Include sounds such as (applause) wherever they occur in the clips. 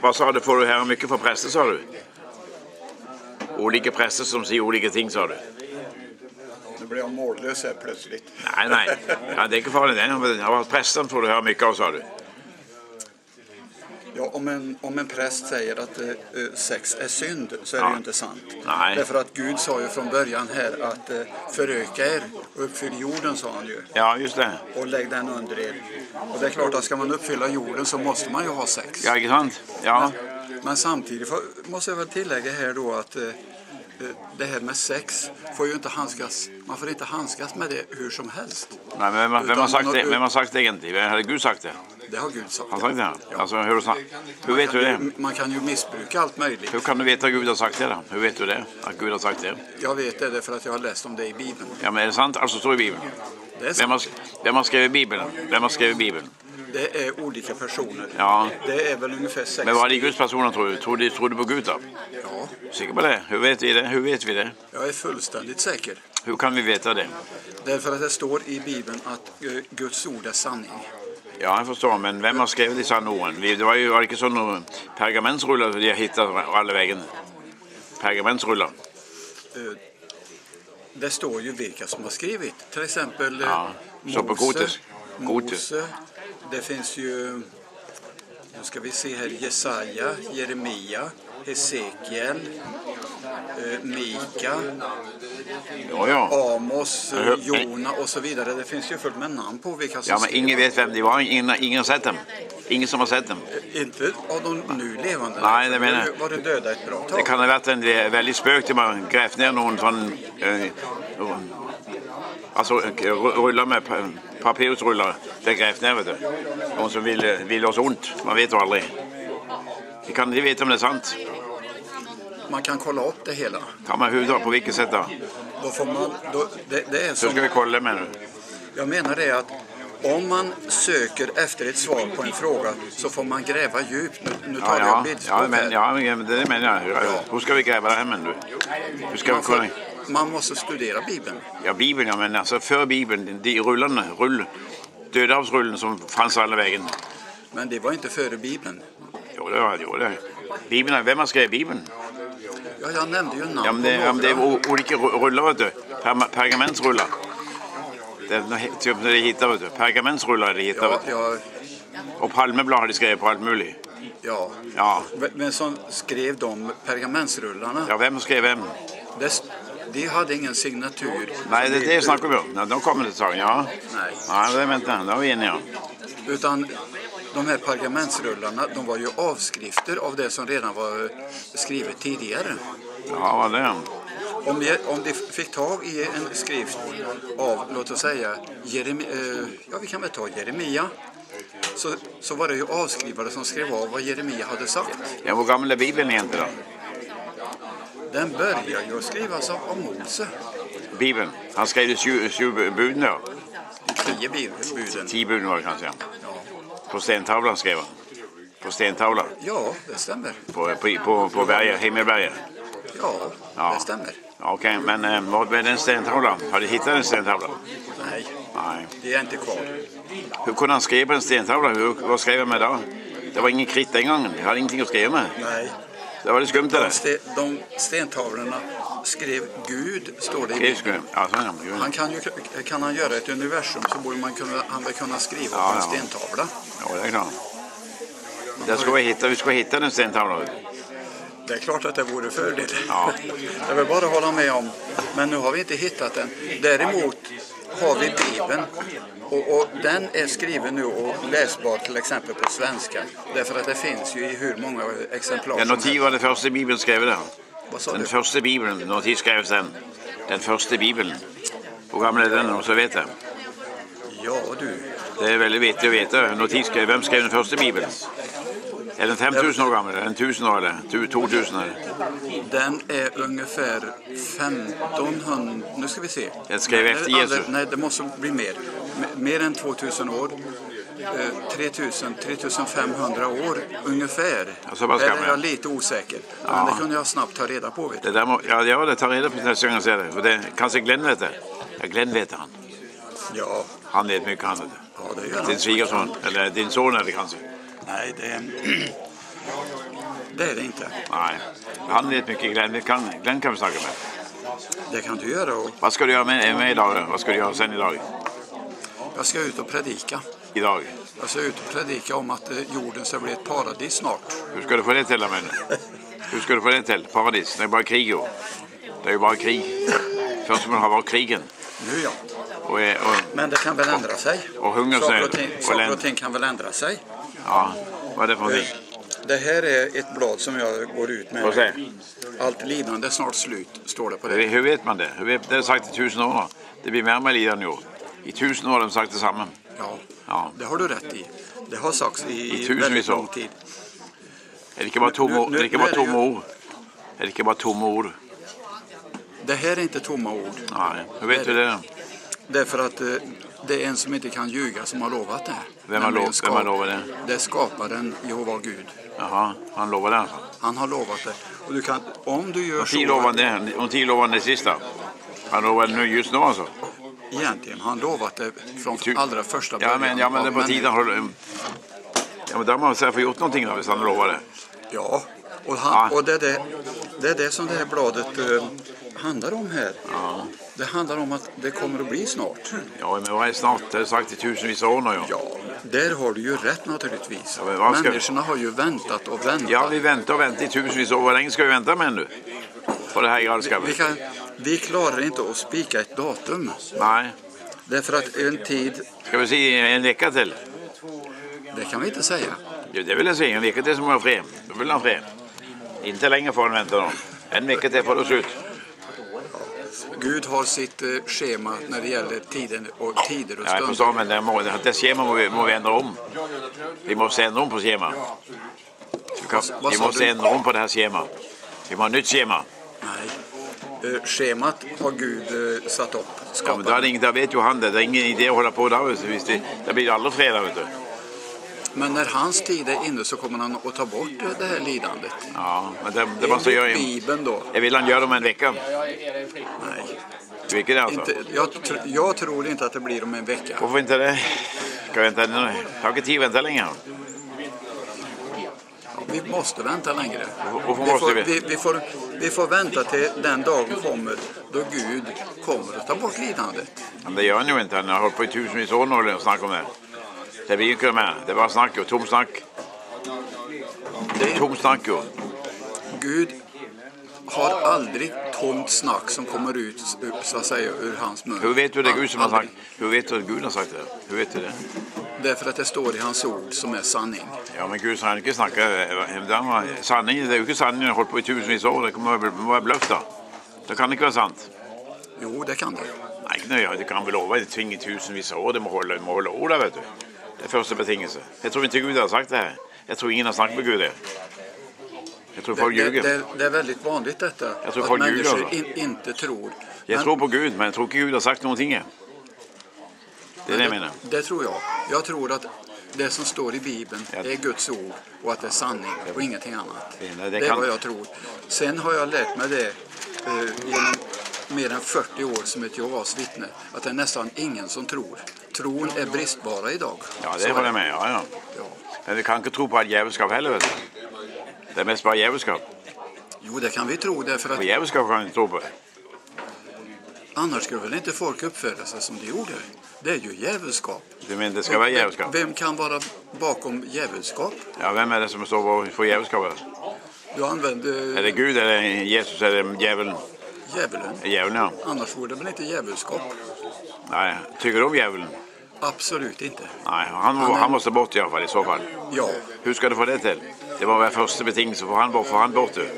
Vad sa du, får du höra mycket från präster sa du? Olika präster som säger olika ting sa du? Nu blir jag mållös här plötsligt. Nej, nej, ja, det är inte farligt. prästen får du höra mycket av sa du? Ja, om, en, om en präst säger att eh, eh, sex är synd så är det Ja. ju inte sant. Nej. Därför att Gud sa ju från början här att eh, föröka er och uppfyll jorden sa han ju. Ja, just det. Och lägg den under er. Och det är klart att ska man uppfylla jorden så måste man ju ha sex. Ja, inte sant? Ja, Men samtidigt får, måste jag väl tillägga här då att eh, eh, det här med sex får ju inte handskas, man får inte handskas med det hur som helst. nej, men vem, vem, har sagt man- det? vem har sagt det egentligen? Har Gud sagt det? Det har Gud sagt. Han sagt det? Ja. Alltså, hur, hur vet du det? Man kan ju missbruka allt möjligt. Hur kan du veta att Gud har sagt det då? Hur vet du det? Att Gud har sagt det? Jag vet det därför att jag har läst om det i Bibeln. Ja, men är det sant? Alltså står i Bibeln? Det är, Vem sant. har, vem har skrivit Bibeln? Vem har skrivit Bibeln? det är olika personer. Ja. Det är väl ungefär sex. Men vad är det Guds personer tror du? Tror du, tror du på Gud då? Ja, Säker på det? Hur vet vi det? Hur vet vi det? jag är fullständigt säker. Hur kan vi veta det? Därför att det står i Bibeln att eh, Guds ord är sanning. Ja, jag förstår, men vem har skrivit dessa orden? Det var ju inte sådana pergamentsrullar de har hittat alla vägen. Pergamentsrullar. Det står ju vilka som har skrivit. Till exempel eh, Ja, så på Gotes. Gotes. Mose. Det finns ju, nu ska vi se här, Jesaja, Jeremia, Hesekiel, eh, Mika, Ja, ja. Amos, eh, Jona och så vidare. Det finns ju fullt med namn på vilka som Ja, men ingen vet vem de var. Ingen, ingen har sett dem. Ingen som har sett dem. Inte av de nu levande. Nej, det menar jag. De har varit döda ett bra tag. Det kan ha varit en väldigt spök till man grävt ner någon sån... Eh, alltså eh, rullar med pa- pappersrullar. Det grävt ner vet du. Någon som vill, vill oss ont. Man vet aldrig. Vi kan inte veta om det är sant. Man kan kolla upp det hela. Kan man hur då? På vilket sätt då? Då får man, då, det, det är Så som, ska vi kolla med nu. jag menar det att om man söker efter ett svar på en fråga så får man gräva djupt. Nu, nu tar Ja, jag ja, bildspråk ja, men, ja, men det menar jag. Hur ska vi gräva det här men du? Hur ska vi Man, kunna... får, man måste studera Bibeln. Ja, Bibeln, ja, men alltså för Bibeln, de rullarna, rull, Dödehavsrullen som fanns alla vägen. Men det var inte före Bibeln. Jo, det var jo, det. Bibeln, vem har skrivit Bibeln? Ja, jag nämnde ju namn Ja, men det, ja, men det är olika ru- rullar, vet du. Per, pergamentsrullar. Det är typ när de hittar, vet du. Pergamentsrullar de hittar, Ja, vet du. ja, Och palmeblad har de skrivit på allt möjligt. ja. Ja. Men som skrev de pergamentsrullarna, Ja, vem skrev vem? det, de hade ingen signatur. Nej, det, det snackar vi om. Ja, de kommer ett tag, ja. Nej. Ja, det vänta, då är vi eniga. Utan de här pergamentsrullarna, de var ju avskrifter av det som redan var skrivet tidigare. Ja, vad det? Om de, om de fick tag i en skrift av, låt oss säga, Jeremi, eh, ja vi kan väl ta Jeremia, så, så var det ju avskrivare som skrev av vad Jeremia hade sagt. Ja, hur gammal är Bibeln egentligen då? Den börjar ju skrivas av, av Mose, Bibeln. Han skrev tjugo tjugo buden då. tio buden. Tio buden var det kanske. Ja. På stentavlan skrev han. På stentavlan. ja, det stämmer. På, på, på, på berget, himmelberget. Ja, Ja. det stämmer. Okej, men eh, vad med den stentavlan? Har du hittat en stentavla? Nej, Nej. det är inte kvar. Hur kunde han skriva på en stentavla? Hur, vad skrev han med då? Det var ingen kritt den gången. Jag hade ingenting att skriva med. Nej, Det var det skumt det de, där. ste, de stentavlorna skrev Gud, står det i Bibeln. Han kan, ju, kan han göra ett universum så borde man kunna, han väl kunna skriva Ja, på en ja. stentavla. ja, det är klart. Det ska vi hitta. Vi ska hitta en stentavla. Det är klart att det vore fördel. Ja. (laughs) Jag vill bara hålla med om. Men nu har vi inte hittat den. Däremot har vi Bibeln. Och, och den är skriven nu och läsbar till exempel på svenska. Därför att det finns ju i hur många exemplar Ja, som Notiv var det första Bibeln skrev det. Den första Bibeln, Notiv skrevs den. Den första Bibeln. Hur gammal är den om så vet jag? Ja du. Det är väldigt viktigt att veta. Notiv skrev, vem skrev den första Bibeln? Är den 5000 år gammal? Är den 1000 år eller? 2000 eller? Den är ungefär 1500, nu ska vi se. Den skrev efter Jesus. Nej, det måste bli mer. Mer än 2000 år. Eh, 3000, 3500 år ungefär. Ja, så pass Där är jag lite osäker. Men Ja. det kunde jag snabbt ta reda på. Vet du. Det där må, ja, ja, det tar reda på nästa gång jag ser det. För det kanske Glenn vet det. Ja, Glenn vet det han. Ja, Han vet mycket han vet det. ja, det gör Din svigerson, eller din son är det kanske. Nej, det är... (clears throat) det är det inte. Nej. Han vet mycket. Glenn, kan, Glenn kan vi snacka med. Det kan du göra och Vad ska du göra med, med idag? Vad ska du göra sen idag? jag ska ut och predika. Idag? Jag ska ut och predika om att eh, jorden ska bli ett paradis snart. Hur ska du få det till? då, Men? Hur ska du få det till? Paradis? Det är bara krig ju. Det är ju bara krig. Först måste ha varit krigen. Nu ja. Och, eh, och, Men det kan väl ändra sig? och hungersnöd. Saker och ting, Och och kan väl ändra sig? Ja, vad är det för någonting? Det här är ett blad som jag går ut med. Allt lidande är snart slut, står det på det. hur vet man det? Hur vet, det är sagt i tusen år. Det blir närmare lidande i år. I tusen år har de sagt detsamma. Ja, Ja. det har du rätt i. Det har sagts i, I väldigt lång tid. Det inte bara tomma? Nu- det det tomma ord? Det inte bara tomma ord? Det här är inte tomma ord. Nej. Hur vet du det? Därför att eh, det är en som inte kan ljuga som har lovat det. Vem har, lov, vem har lovat det? Det är skaparen Jehova Gud. Jaha, han lovar det alltså. Han har lovat det. Och du kan, om du gör så... tio lovade det. Om tio lovade det sista. Han lovade nu just nu alltså. Egentligen har han lovat det från Tu- allra första Ja men, ja, men det av på tiden har Ja men då har man säkert gjort någonting då, hvis han lovar det. Ja, och, han, Ja. och det, är det, det är det som det här bladet eh, handlar om här. Det handlar om att det kommer att bli snart. Ja men vad är snart? Det är sagt i tusenvis år nu ja. Ja, där har du ju rätt naturligtvis. Ja, men Människorna har ju väntat och väntat. Ja vi väntar och väntar i tusenvis år. Hur länge ska vi vänta med nu? På det här vi, galskapen? Vi klarar inte att spika ett datum. Nej. Därför att en tid, Ska vi se en vecka till? det kan vi inte säga. Jo, det vill jag säga. En vecka till som har fred. Då vill han fred. Inte länge får han vänta då. En vecka till får det slut. Gud har sitt eh, schema när det gäller tiden och tider och Ja, jag stunder. förstår, men det, må, det schema må vi, må vi ändra om. Vi måste ändra om på schema. Vi, kan, vad vi sa måste du? ändra om på det här schema. Vi måste ha nytt schema. Nej. Eh, schemat har Gud eh, satt upp. Ja, men hade ingen, då vet ju han det. Det är ingen idé att hålla på där. Visst, det, det blir aldrig fredag. Vet du. Men när hans tid är inne så kommer han att ta bort det här lidandet. Ja, men det, det måste jag göra. Bibeln då. Jag vill han göra om en vecka. Nej. Vilket är alltså? Inte, jag, tr- jag tror inte att det blir om en vecka. Varför inte det? Ska vi vänta? Det tar inte tid att vänta längre. Vi måste vänta längre. Vi får, vi? vi, vi, får, vi får vänta till den dagen kommer då Gud kommer att ta bort lidandet. Men det gör han ju inte. Han har hållit på i tusenvis år nu och snackat om det. Det ju inte med. Det bara snack ju. Tom snack. Det, Tom snack ju. Gud har aldrig tomt snack som kommer ut så att säga ur hans mun. Hur vet du det Gud som har sagt? Hur vet du att Gud har sagt det? Hur vet du det? Därför att det står i hans ord som är sanning. Ja men Gud han inte snacka. Den var, sanningen, det är ju inte sanningen. Han har hållit på i tusenvis år. Det kommer vara bluff då. Det kan inte vara sant. Jo, det kan det. Nej, nej, det kan väl lova. Det tvingar tusenvis år. Det må hålla, det må hålla ord vet du. Det är första betingelse. Jag tror inte Gud har sagt det här. Jag tror ingen har snackat med Gud det. Jag tror folk Det, ljuger. det, det är väldigt vanligt detta. Jag tror att folk ljuger, människor alltså. in, inte tror. Jag Men- tror på Gud, men jag tror inte Gud har sagt någonting. Det är det jag menar. Det tror jag. Jag tror att det som står i Bibeln Ja. är Guds ord och att det är sanning och ingenting annat. Det- Det, det är vad jag tror. Sen har jag lärt mig det eh, genom mer än 40 år som ett Jehovas vittne att det är nästan ingen som tror. Tron är bristbara idag. Ja, det håller jag med. Ja, ja. Ja. Men vi kan inte tro på all djävulskap heller. Vet du. Det är mest bara djävulskap. Jo, det kan vi tro därför att djävulskap kan vi inte tro på. annars skulle väl inte folk uppföra sig som de gjorde. Det är ju djävulskap. Du menar det ska vara djävulskap? Vem kan vara bakom djävulskap? Ja, vem är det som står för djävulskap? Du använder Är det Gud eller Jesus eller djävulen? djävulen. Djävulen, ja. Annars vore det väl inte djävulskap? Nej, tycker du om djävulen? Absolut inte. Nej, han, Han är- han måste bort i alla fall i så fall. Ja, Hur ska du få det till? Det var väl första betingelse. Får han bort, får han bort du.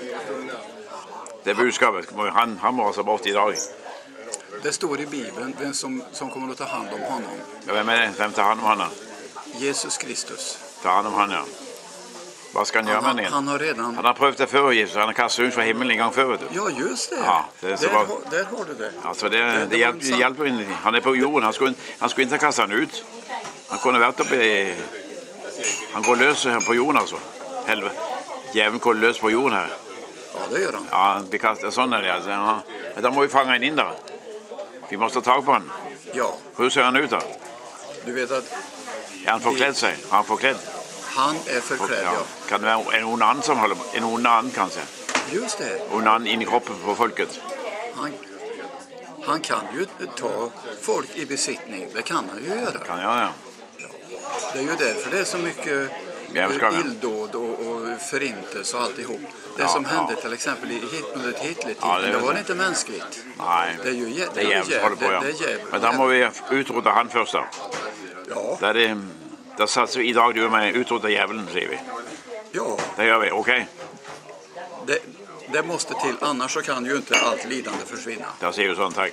Det budskapet. kommer Han, han måste bort idag. det står i Bibeln vem som, som kommer att ta hand om honom. Ja, vem är det? Vem tar hand om honom? Jesus Kristus. Tar hand om honom, ja. Vad ska han göra med den? han har redan... Han har prövat det förr, Jesus. Han har kastat ut från himlen en gång förut. Ja, just det. Ja, det där, bra. har, där har du det. Alltså det, Det- det, var hjälper, det hjälper inte. Han är på jorden. Han skulle, han skulle inte kasta honom ut. Han kunde varit uppe i... Han går lös på jorden alltså. Helvete. Djävulen går lös på jorden här. Ja, det gör han. Ja, blir kastad sån är det alltså. Ja. Men de må ju fånga in där. Vi måste ta tag på honom. Ja, Hur ser han ut då? du vet att Är han förklädd sig? Har han förklädd? Han är förklädd, Ja. ja. Kan det vara en ond and som håller En ond and kanske? Just det. Ond and in i kroppen på folket? Han, han kan ju ta folk i besittning. Det kan han ju göra. Kan jag ja. Det är ju därför det är så mycket Ja. illdåd och, och förintelse och alltihop. Det Ja, som ja. hände till exempel i, Hit- under Hitlertiden, Ja, det det, var jag. inte mänskligt. Nej. Det är ju Det är ja. det- det jävligt. Men då må vi utrota han först då. Ja, Där, är, där satsar vi idag du med utrota djävulen säger vi. ja Det gör vi, okej? det, det måste till. Annars så kan ju inte allt lidande försvinna. Där ser sånt, tack.